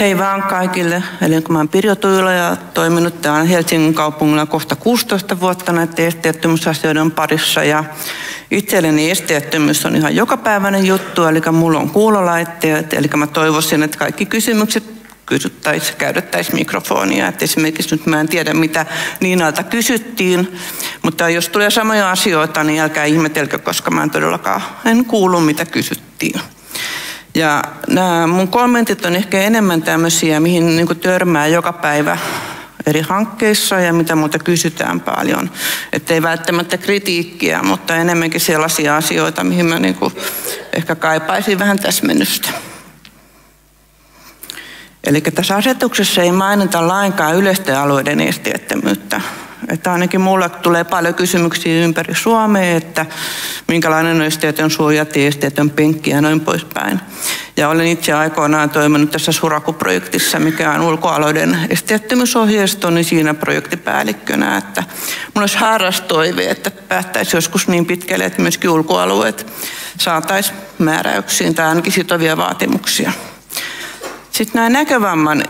Hei vaan kaikille. Eli kun mä oon Pirjo Tuila ja toiminut täällä Helsingin kaupungilla kohta 16 vuotta näiden esteettömyysasioiden parissa. Ja itselleni esteettömyys on ihan jokapäiväinen juttu, eli mulla on kuulolaitteet, eli mä toivoisin, että kaikki kysymykset kysyttäisiin, käytettäisiin mikrofonia. Että esimerkiksi nyt mä en tiedä, mitä Niinalta kysyttiin, mutta jos tulee samoja asioita, niin älkää ihmetelkö, koska mä en todellakaan en kuulu, mitä kysyttiin. Ja nämä mun kommentit on ehkä enemmän tämmöisiä, mihin niin törmää joka päivä eri hankkeissa ja mitä muuta kysytään paljon. Että ei välttämättä kritiikkiä, mutta enemmänkin sellaisia asioita, mihin mä niin ehkä kaipaisin vähän täsmennystä. Eli tässä asetuksessa ei mainita lainkaan yleisten alueiden esteettömyyttä. Että ainakin mulle tulee paljon kysymyksiä ympäri Suomea, että minkälainen on esteetön suojati, esteetön penkki ja noin poispäin. Ja olen itse aikoinaan toiminut tässä Suraku-projektissa, mikä on ulkoalueiden esteettömyysohjeisto, niin siinä projektipäällikkönä, että minulla olisi harras toive, että päättäisiin joskus niin pitkälle, että myöskin ulkoalueet saataisiin määräyksiin tai ainakin sitovia vaatimuksia. Sitten nämä näkövamman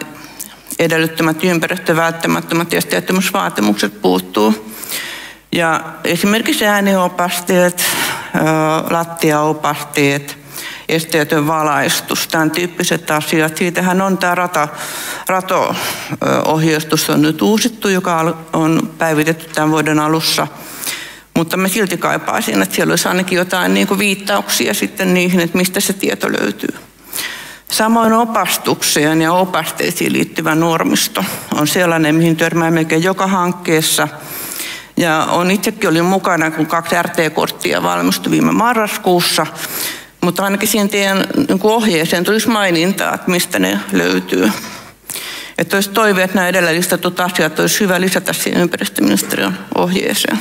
edellyttämät ympäristövälttämättömät esteettömyysvaatimukset puuttuu. Ja esimerkiksi ääniopasteet, lattiaopasteet, esteetön valaistus, tämän tyyppiset asiat. Siitähän on tämä rata, rato-ohjeistus on nyt uusittu, joka on päivitetty tämän vuoden alussa. Mutta me silti kaipaisin, että siellä olisi ainakin jotain niin kuin viittauksia sitten niihin, että mistä se tieto löytyy. Samoin opastukseen ja opasteisiin liittyvä normisto on sellainen, mihin törmää melkein joka hankkeessa. Ja on itsekin olin mukana, kun kaksi RT-korttia valmistui viime marraskuussa. Mutta ainakin siihen teidän niin ohjeeseen tulisi mainintaa, että mistä ne löytyy. Että olisi toive, että nämä edellä listatut asiat olisi hyvä lisätä siihen ympäristöministeriön ohjeeseen.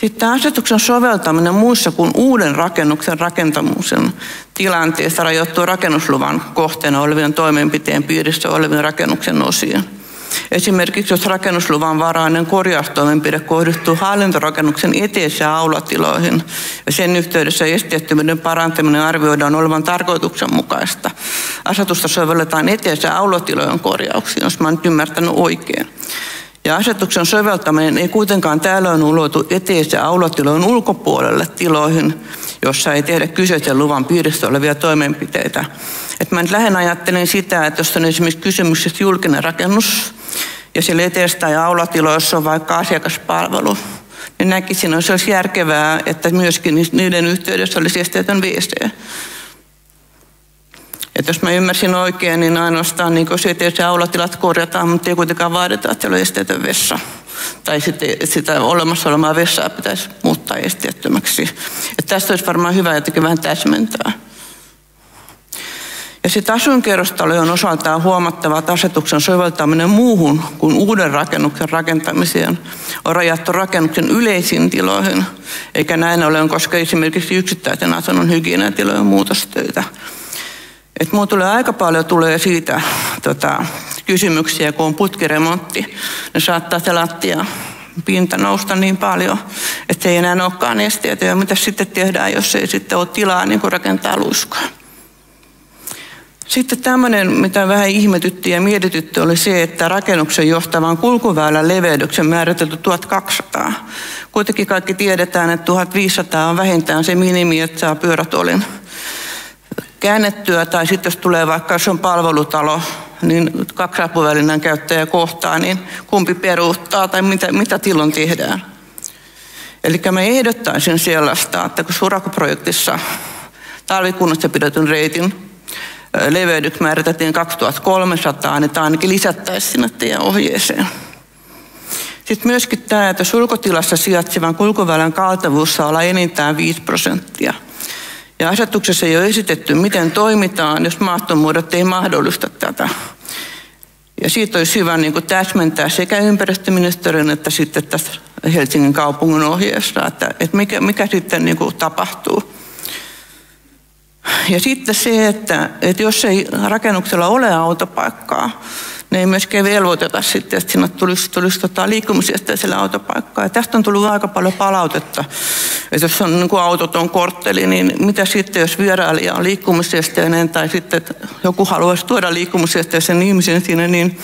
Sitten asetuksen soveltaminen muissa kuin uuden rakennuksen rakentamisen tilanteessa rajoittuu rakennusluvan kohteena olevien toimenpiteen piirissä olevien rakennuksen osiin. Esimerkiksi jos rakennusluvan varainen korjaustoimenpide kohdistuu hallintorakennuksen eteis- ja aulatiloihin ja sen yhteydessä esteettömyyden parantaminen arvioidaan olevan tarkoituksenmukaista. Asetusta sovelletaan eteis- ja aulatilojen korjauksiin, jos mä nyt ymmärtänyt oikein. Ja asetuksen soveltaminen ei kuitenkaan tällöin ulotu eteis- ja aulatilojen ulkopuolelle tiloihin, jossa ei tehdä kyseisen luvan piirissä olevia toimenpiteitä. Et mä nyt lähinnä ajattelen sitä, että jos on esimerkiksi kysymyksessä julkinen rakennus ja siellä eteistä ja aulatiloissa on vaikka asiakaspalvelu, niin näkisin, että se olisi järkevää, että myöskin niiden yhteydessä olisi esteetön WC. Että jos mä ymmärsin oikein, niin ainoastaan niin se aulatilat korjataan, mutta ei kuitenkaan vaadita, että siellä on esteetön vessa. Tai sitten sitä olemassa olemaa vessaa pitäisi muuttaa esteettömäksi. Että tästä olisi varmaan hyvä jotenkin vähän täsmentää. Ja sitten asuinkerrostalojen osaltaan huomattava, että asetuksen soveltaminen muuhun kuin uuden rakennuksen rakentamiseen on rajattu rakennuksen yleisiin tiloihin, eikä näin ole koska esimerkiksi yksittäisen asunnon hygieniatilojen muutostöitä. Et mulla tulee aika paljon tulee siitä tota, kysymyksiä, kun on putkiremontti. Ne saattaa se lattia pinta nousta niin paljon, että ei enää olekaan esteitä. Ja mitä sitten tehdään, jos ei sitten ole tilaa niin kuin rakentaa luiskaa. Sitten tämmöinen, mitä vähän ihmetytti ja mietitytti, oli se, että rakennuksen johtavan kulkuväylän leveydyksen määritelty 1200. Kuitenkin kaikki tiedetään, että 1500 on vähintään se minimi, että saa pyörätolin käännettyä, tai sitten jos tulee vaikka, jos on palvelutalo, niin kaksi apuvälineen käyttäjä kohtaa, niin kumpi peruuttaa tai mitä, mitä tilon tehdään. Eli mä ehdottaisin sellaista, että kun Suraku-projektissa talvikunnassa pidetyn reitin leveydyksi määritettiin 2300, niin tämä ainakin lisättäisiin sinne teidän ohjeeseen. Sitten myöskin tämä, että sulkotilassa sijaitsevan kulkuväylän kaltavuus saa olla enintään 5 prosenttia – ja asetuksessa ei ole esitetty, miten toimitaan, jos maastomuodot ei mahdollista tätä. Ja siitä olisi hyvä niin kuin täsmentää sekä ympäristöministeriön että sitten tässä Helsingin kaupungin ohjeessa, että, että mikä, mikä sitten niin kuin tapahtuu. Ja sitten se, että, että jos ei rakennuksella ole autopaikkaa, ne ei myöskään velvoiteta sitten, että sinne tulisi, tulisi tota liikkumisesteisellä autopaikkaa. Ja tästä on tullut aika paljon palautetta että jos on niin kuin autoton kortteli, niin mitä sitten, jos vierailija on liikkumisesteinen tai sitten joku haluaisi tuoda liikkumisesteisen ihmisen sinne, niin,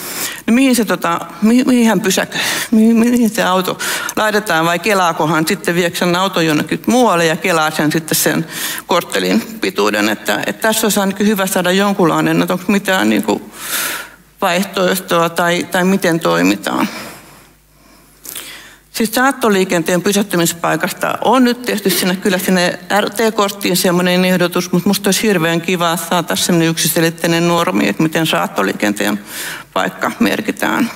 niin mihin, se, tota, mihin, mihin hän pysäköi? Mihin, mihin se auto laitetaan vai kelaakohan sitten viekö sen auton jonnekin muualle ja kelaa sen sitten sen korttelin pituuden. Että, että tässä olisi ainakin hyvä saada jonkunlainen, että onko mitään niin kuin vaihtoehtoa tai, tai miten toimitaan. Siis saattoliikenteen pysähtymispaikasta on nyt tehty sinne, kyllä sinne RT-korttiin semmoinen ehdotus, mutta musta olisi hirveän kiva, että semmoinen yksiselitteinen normi, että miten saattoliikenteen paikka merkitään.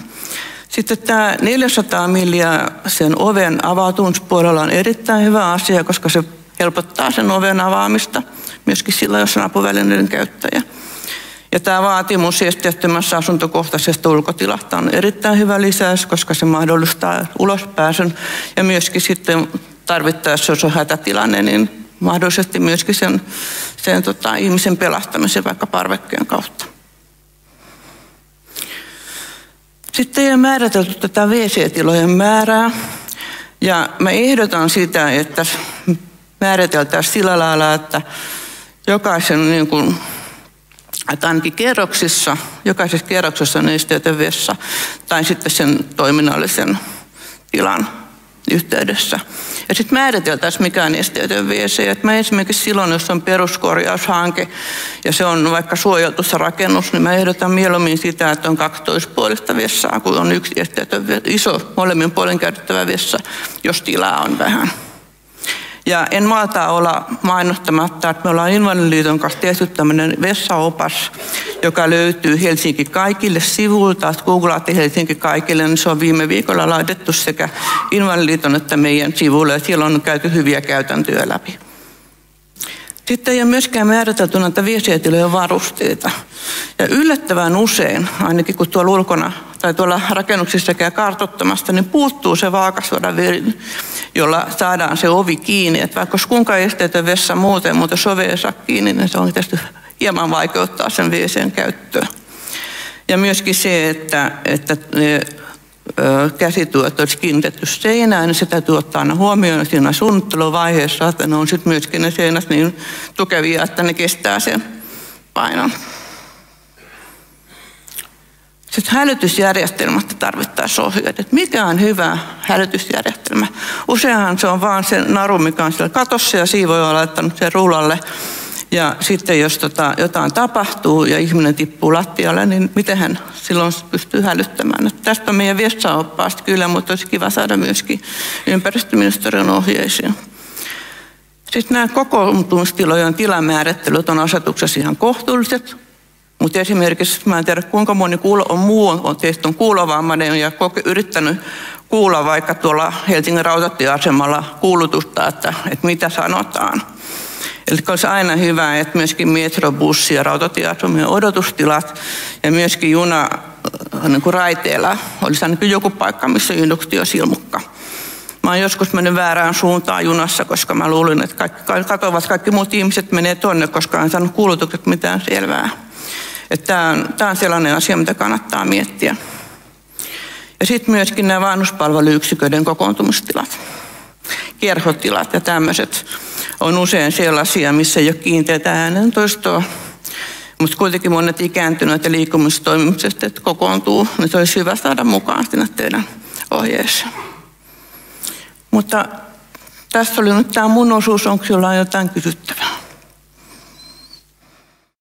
Sitten tämä 400 milliä sen oven avautumispuolella on erittäin hyvä asia, koska se helpottaa sen oven avaamista myöskin silloin, jos on apuvälineiden käyttäjä. Ja tämä vaatimus esteettömässä asuntokohtaisesta ulkotilasta on erittäin hyvä lisäys, koska se mahdollistaa ulospääsyn ja myöskin sitten tarvittaessa, jos on hätätilanne, niin mahdollisesti myöskin sen, sen tota, ihmisen pelastamisen vaikka parvekkeen kautta. Sitten ei ole määritelty tätä WC-tilojen määrää. Ja mä ehdotan sitä, että määriteltäisiin sillä lailla, että jokaisen niin kuin että ainakin kerroksissa, jokaisessa kerroksessa on esteetön vessa tai sitten sen toiminnallisen tilan yhteydessä. Ja sitten määriteltäisiin mikä on esteetön WC. Et mä esimerkiksi silloin, jos on peruskorjaushanke ja se on vaikka suojeltu se rakennus, niin mä ehdotan mieluummin sitä, että on kaksi toispuolista vessaa, kun on yksi esteetön, iso molemmin puolen käytettävä vessa, jos tilaa on vähän. Ja en malta olla mainottamatta, että me ollaan Invalidiliiton kanssa tehty tämmöinen vessaopas, joka löytyy Helsinki kaikille sivulta. Googlaatte Helsinki kaikille, niin se on viime viikolla laitettu sekä Invalidiliiton että meidän sivuille. Ja siellä on käyty hyviä käytäntöjä läpi. Sitten ei ole myöskään määritelty näitä viesietilojen varusteita. Ja yllättävän usein, ainakin kun tuolla ulkona tai tuolla rakennuksissa käy kartottamasta, niin puuttuu se vaakasuodan veri, jolla saadaan se ovi kiinni. Että vaikka kuinka esteetön vessa muuten, mutta jos ei saa kiinni, niin se on tietysti hieman vaikeuttaa sen WCn käyttöä. Ja myöskin se, että, että käsityöt olisi kiinnitetty seinään, niin se täytyy ottaa aina huomioon siinä suunnitteluvaiheessa, että ne on sitten myöskin ne seinät niin tukevia, että ne kestää sen painon. Sitten hälytysjärjestelmästä tarvittaisiin ohjeet, että mikä on hyvä hälytysjärjestelmä. Useinhan se on vaan se naru, mikä on siellä katossa ja siivoja on laittanut sen rullalle. Ja sitten jos tota, jotain tapahtuu ja ihminen tippuu lattialle, niin miten hän silloin pystyy hälyttämään. Että tästä on meidän viestaoppaasta kyllä, mutta olisi kiva saada myöskin ympäristöministeriön ohjeisiin. Sitten nämä kokoontumistilojen tilamäärittelyt on asetuksessa ihan kohtuulliset. Mutta esimerkiksi, mä en tiedä kuinka moni kuulo, on muu on, teistä on kuulovammainen ja koke, yrittänyt kuulla vaikka tuolla Helsingin rautatieasemalla kuulutusta, että, että mitä sanotaan. Eli olisi aina hyvä, että myöskin metrobussi ja rautatieasemien odotustilat ja myöskin juna niin kuin raiteella olisi ainakin joku paikka, missä induktiosilmukka. Mä oon joskus mennyt väärään suuntaan junassa, koska mä luulin, että kaikki, katovat kaikki muut ihmiset menee tonne, koska en saanut kuulutukset mitään selvää. Tämä on, tämä on sellainen asia, mitä kannattaa miettiä. Ja sitten myöskin nämä vanhuspalveluyksiköiden kokoontumistilat, kerhotilat ja tämmöiset on usein sellaisia, missä ei ole kiinteitä äänentoistoa, mutta kuitenkin monet ikääntyneet ja liikkumistoimiset kokoontuu, niin se olisi hyvä saada mukaan sinne teidän ohjeessa. Mutta tässä oli nyt tämä mun osuus, onko jollain jotain kysyttävää?